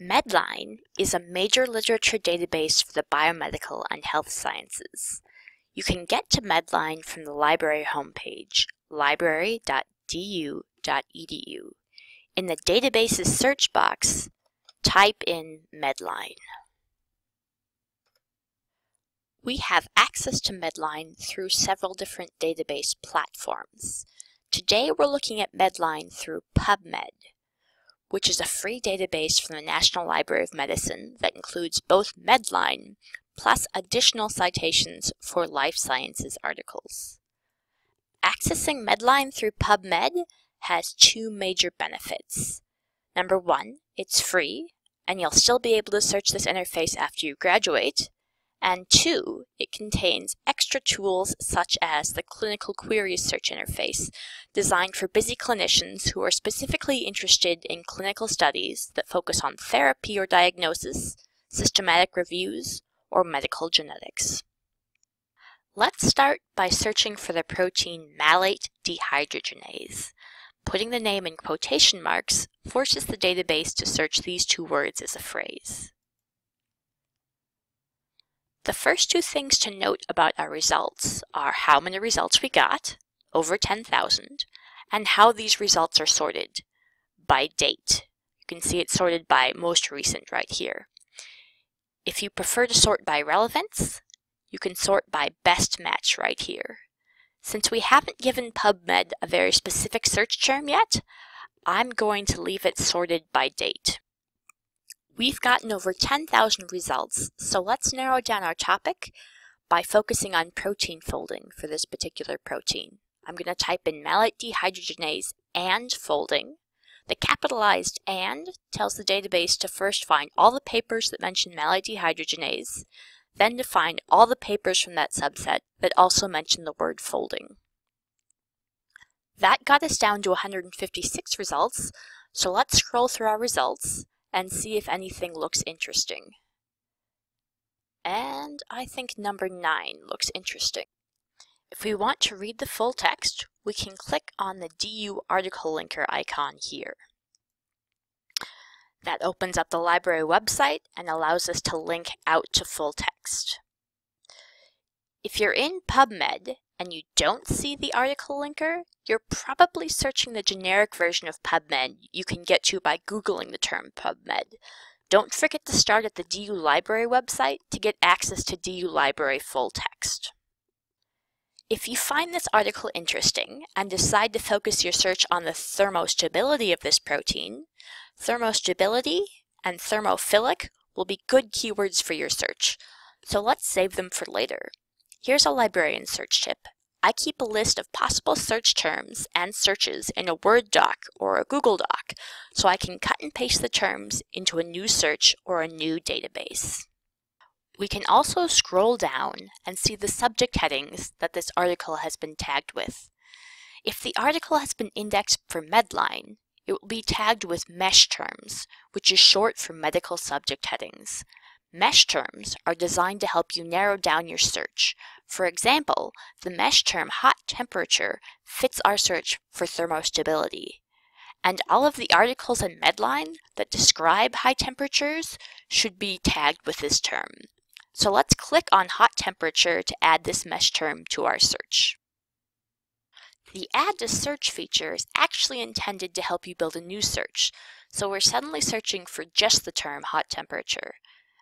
Medline is a major literature database for the biomedical and health sciences. You can get to Medline from the library homepage, library.du.edu. In the databases search box, type in Medline. We have access to Medline through several different database platforms. Today we're looking at Medline through PubMed which is a free database from the National Library of Medicine that includes both Medline plus additional citations for life sciences articles. Accessing Medline through PubMed has two major benefits. Number one, it's free, and you'll still be able to search this interface after you graduate. And two, it contains extra tools such as the Clinical Queries Search Interface, designed for busy clinicians who are specifically interested in clinical studies that focus on therapy or diagnosis, systematic reviews, or medical genetics. Let's start by searching for the protein malate dehydrogenase. Putting the name in quotation marks forces the database to search these two words as a phrase. The first two things to note about our results are how many results we got, over 10,000, and how these results are sorted by date. You can see it's sorted by most recent right here. If you prefer to sort by relevance, you can sort by best match right here. Since we haven't given PubMed a very specific search term yet, I'm going to leave it sorted by date. We've gotten over 10,000 results, so let's narrow down our topic by focusing on protein folding for this particular protein. I'm going to type in malate dehydrogenase and folding. The capitalized AND tells the database to first find all the papers that mention malate dehydrogenase, then to find all the papers from that subset that also mention the word folding. That got us down to 156 results, so let's scroll through our results and see if anything looks interesting. And I think number 9 looks interesting. If we want to read the full text, we can click on the DU article linker icon here. That opens up the library website and allows us to link out to full text. If you're in PubMed and you don't see the article linker, you're probably searching the generic version of PubMed you can get to by Googling the term PubMed. Don't forget to start at the DU Library website to get access to DU Library full text. If you find this article interesting and decide to focus your search on the thermostability of this protein, thermostability and thermophilic will be good keywords for your search, so let's save them for later. Here's a librarian search tip. I keep a list of possible search terms and searches in a Word doc or a Google Doc so I can cut and paste the terms into a new search or a new database. We can also scroll down and see the subject headings that this article has been tagged with. If the article has been indexed for Medline, it will be tagged with MESH terms, which is short for medical subject headings. MESH terms are designed to help you narrow down your search. For example, the MESH term hot temperature fits our search for thermostability. And all of the articles in Medline that describe high temperatures should be tagged with this term. So let's click on hot temperature to add this MESH term to our search. The Add to Search feature is actually intended to help you build a new search, so we're suddenly searching for just the term hot temperature.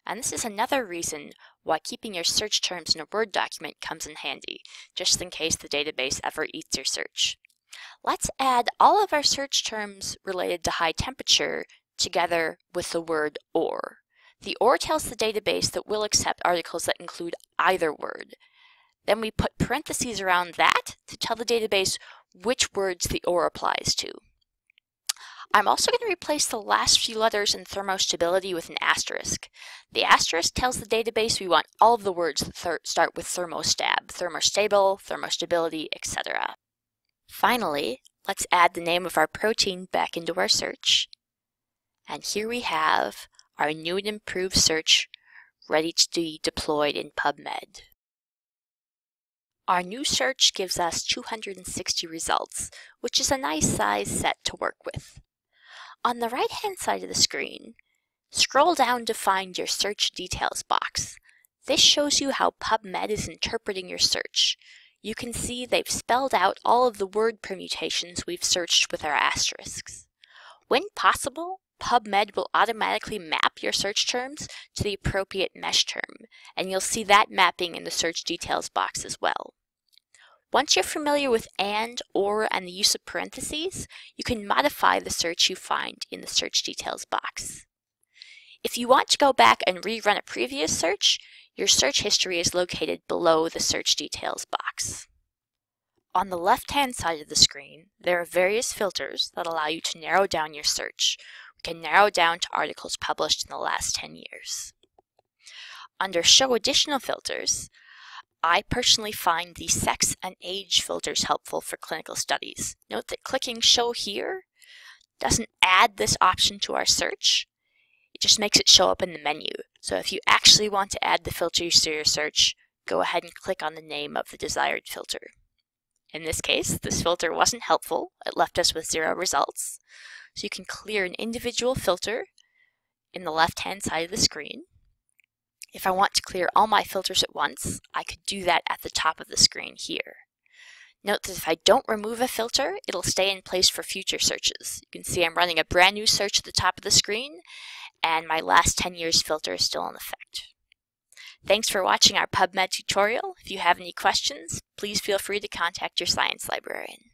And this is another reason why keeping your search terms in a Word document comes in handy, just in case the database ever eats your search. Let's add all of our search terms related to high temperature together with the word OR. The OR tells the database that we'll accept articles that include either word. Then we put parentheses around that to tell the database which words the OR applies to. I'm also going to replace the last few letters in thermostability with an asterisk. The asterisk tells the database we want all of the words that start with thermostab, thermostable, thermostability, etc. Finally, let's add the name of our protein back into our search. And here we have our new and improved search ready to be deployed in PubMed. Our new search gives us 260 results, which is a nice size set to work with. On the right-hand side of the screen, Scroll down to find your search details box. This shows you how PubMed is interpreting your search. You can see they've spelled out all of the word permutations we've searched with our asterisks. When possible, PubMed will automatically map your search terms to the appropriate mesh term, and you'll see that mapping in the search details box as well. Once you're familiar with AND, OR, and the use of parentheses, you can modify the search you find in the search details box. If you want to go back and rerun a previous search, your search history is located below the search details box. On the left-hand side of the screen, there are various filters that allow you to narrow down your search. We can narrow down to articles published in the last 10 years. Under Show Additional Filters, I personally find the sex and age filters helpful for clinical studies. Note that clicking Show Here doesn't add this option to our search. It just makes it show up in the menu. So if you actually want to add the filters to your search, go ahead and click on the name of the desired filter. In this case, this filter wasn't helpful. It left us with zero results. So you can clear an individual filter in the left-hand side of the screen. If I want to clear all my filters at once, I could do that at the top of the screen here. Note that if I don't remove a filter, it'll stay in place for future searches. You can see I'm running a brand new search at the top of the screen, and my last 10 years filter is still in effect. Thanks for watching our PubMed tutorial. If you have any questions, please feel free to contact your science librarian.